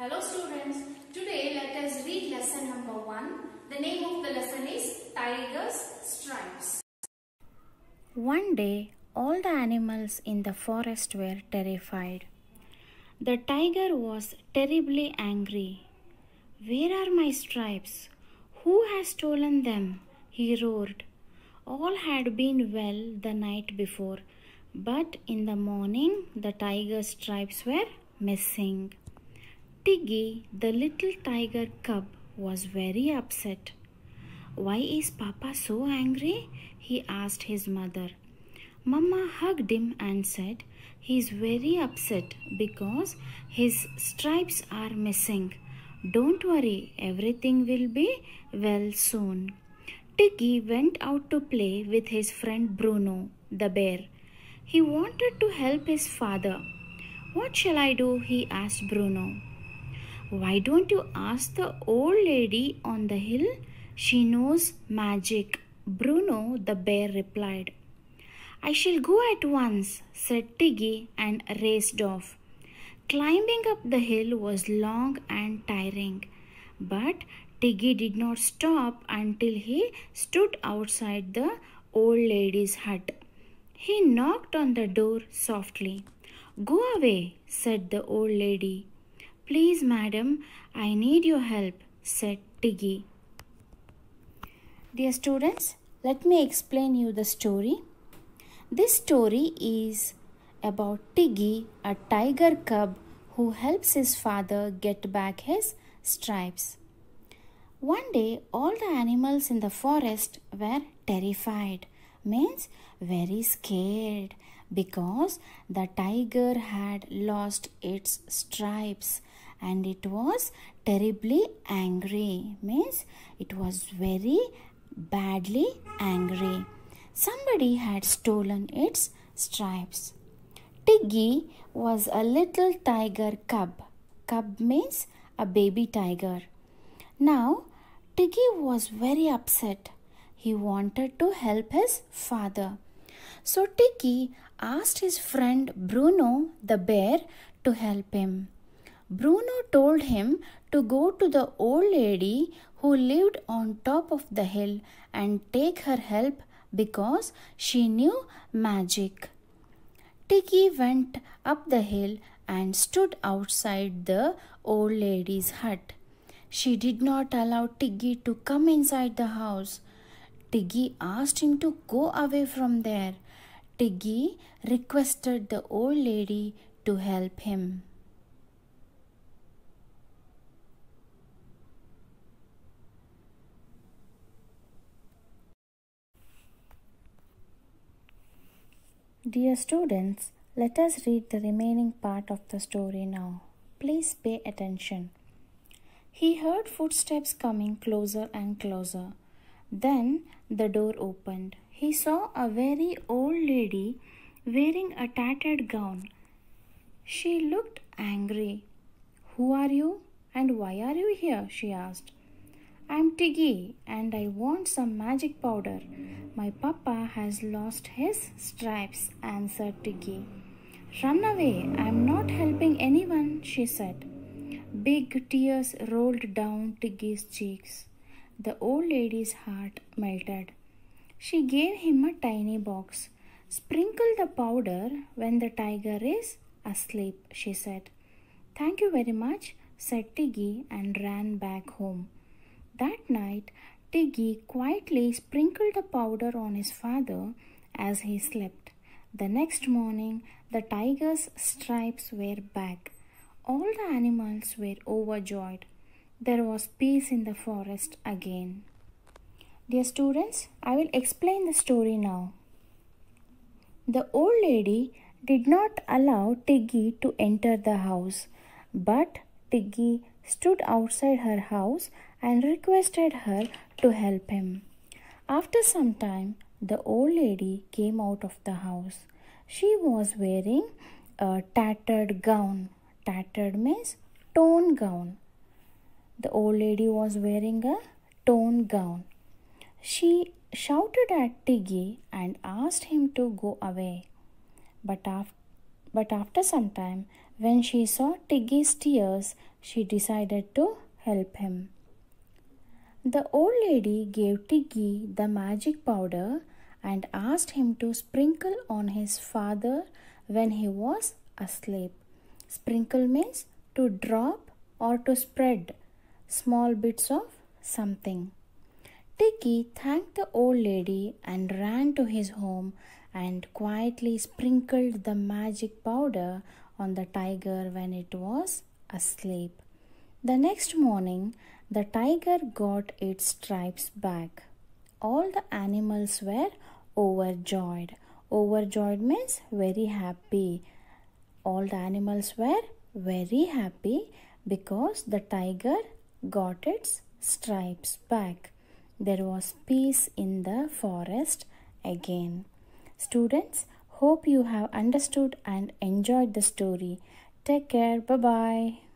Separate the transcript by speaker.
Speaker 1: Hello students, today let us read lesson number 1. The name of the lesson is Tiger's Stripes.
Speaker 2: One day, all the animals in the forest were terrified. The tiger was terribly angry. Where are my stripes? Who has stolen them? he roared. All had been well the night before, but in the morning the tiger's stripes were missing. Tiggy, the little tiger cub, was very upset. Why is Papa so angry? he asked his mother. Mama hugged him and said, He is very upset because his stripes are missing. Don't worry, everything will be well soon. Tiggy went out to play with his friend Bruno, the bear. He wanted to help his father. What shall I do? he asked Bruno. Why don't you ask the old lady on the hill? She knows magic. Bruno the bear replied. I shall go at once, said Tiggy and raced off. Climbing up the hill was long and tiring, but Tiggy did not stop until he stood outside the old lady's hut. He knocked on the door softly. Go away, said the old lady. Please, madam, I need your help, said Tiggy. Dear students, let me explain you the story. This story is about Tiggy, a tiger cub who helps his father get back his stripes. One day, all the animals in the forest were terrified, means very scared, because the tiger had lost its stripes and it was terribly angry, means it was very badly angry. Somebody had stolen its stripes. Tiggy was a little tiger cub. Cub means a baby tiger. Now, Tiggy was very upset. He wanted to help his father. So, Tiggy asked his friend Bruno the bear to help him. Bruno told him to go to the old lady who lived on top of the hill and take her help because she knew magic. Tiggy went up the hill and stood outside the old lady's hut. She did not allow Tiggy to come inside the house. Tiggy asked him to go away from there. Tiggy requested the old lady to help him. Dear students, let us read the remaining part of the story now. Please pay attention. He heard footsteps coming closer and closer. Then the door opened. He saw a very old lady wearing a tattered gown. She looked angry. Who are you and why are you here? she asked. I'm Tiggy and I want some magic powder. My papa has lost his stripes, answered Tiggy. Run away, I'm not helping anyone, she said. Big tears rolled down Tiggy's cheeks. The old lady's heart melted. She gave him a tiny box. Sprinkle the powder when the tiger is asleep, she said. Thank you very much, said Tiggy and ran back home. That night, Tiggy quietly sprinkled the powder on his father as he slept. The next morning, the tiger's stripes were back. All the animals were overjoyed. There was peace in the forest again. Dear students, I will explain the story now. The old lady did not allow Tiggy to enter the house, but Tiggy stood outside her house and requested her to help him. After some time, the old lady came out of the house. She was wearing a tattered gown. Tattered means torn gown. The old lady was wearing a torn gown. She shouted at Tiggy and asked him to go away. But after, but after some time, when she saw Tiggy's tears, she decided to help him. The old lady gave Tiggy the magic powder and asked him to sprinkle on his father when he was asleep. Sprinkle means to drop or to spread small bits of something. Tiggy thanked the old lady and ran to his home and quietly sprinkled the magic powder on the tiger when it was asleep. The next morning, the tiger got its stripes back. All the animals were overjoyed. Overjoyed means very happy. All the animals were very happy because the tiger got its stripes back. There was peace in the forest again. Students, hope you have understood and enjoyed the story. Take care. Bye bye.